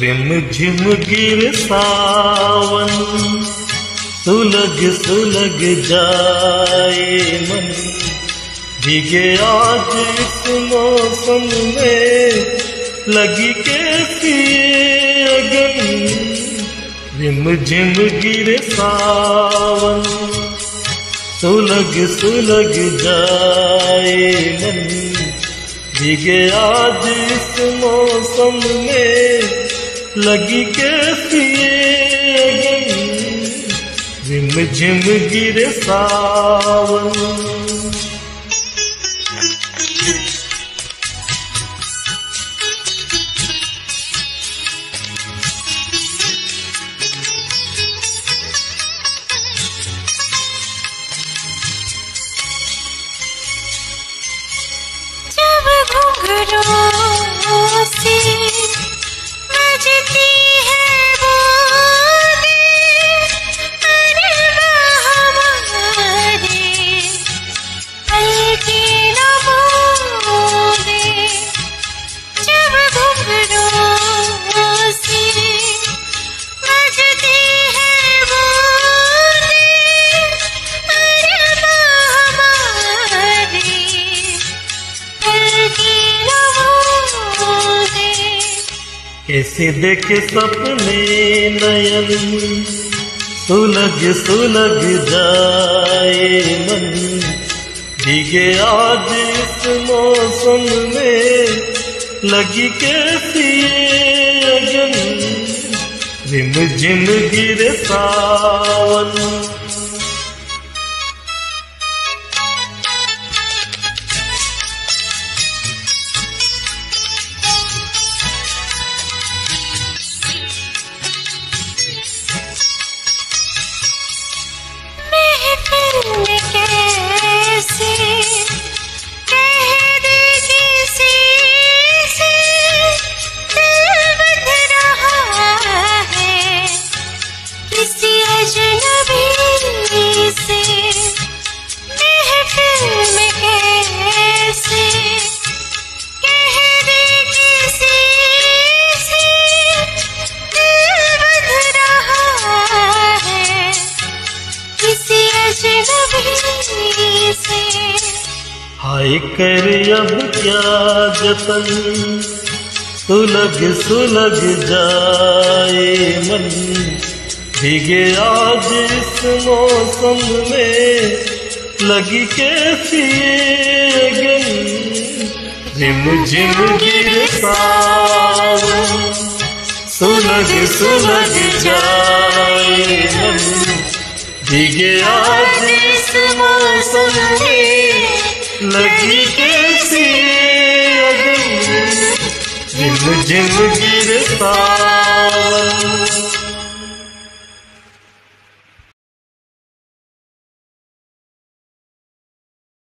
Rim झिम गिर सावन, सुलग सुलग जाए मन। भीगे आज इस मौसम में लगी कैसी अगन रिम झिम गिर सावन, सुलग सुलग जाए मन। भीगे आज इस मौसम में लगी कैसी रिम झिम गिरे सावन। कैसे देखे सपने नयन? सुलग सुलग जाए मन। भीगे आज इस मौसम में लगी कैसी अगन? रिम झिम गिरे सावन। हाय कर अब क्या जतन? सुलग सुलग जाए मन। भीगे आज इस मौसम में लगी कैसी ये अगन रिम झिम गिर सुलग सुलग जाए मन। भीगे आज इस मौसम में लगी कैसी जिम जिम झिम गिर सावन